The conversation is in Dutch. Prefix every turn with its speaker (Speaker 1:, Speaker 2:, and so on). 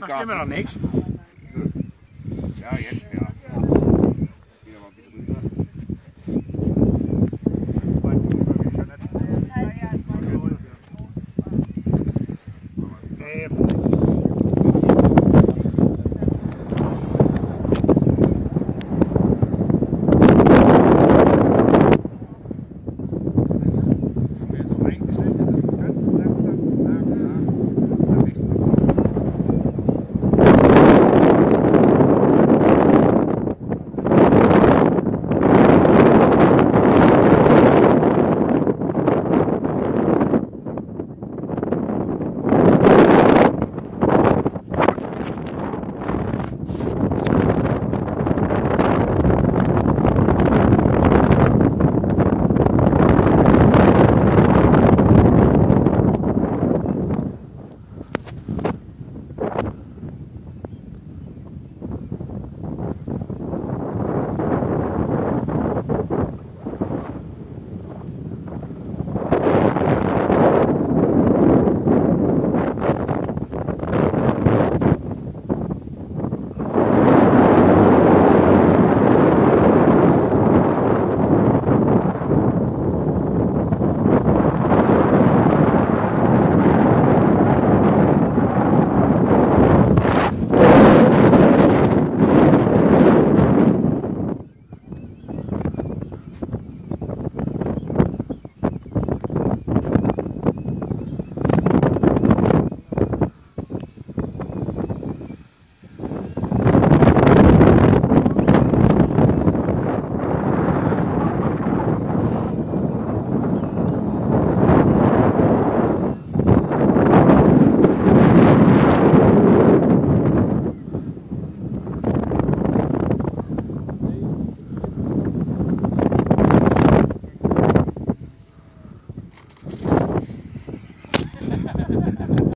Speaker 1: niet te kaarten. niks.
Speaker 2: Ja, ja.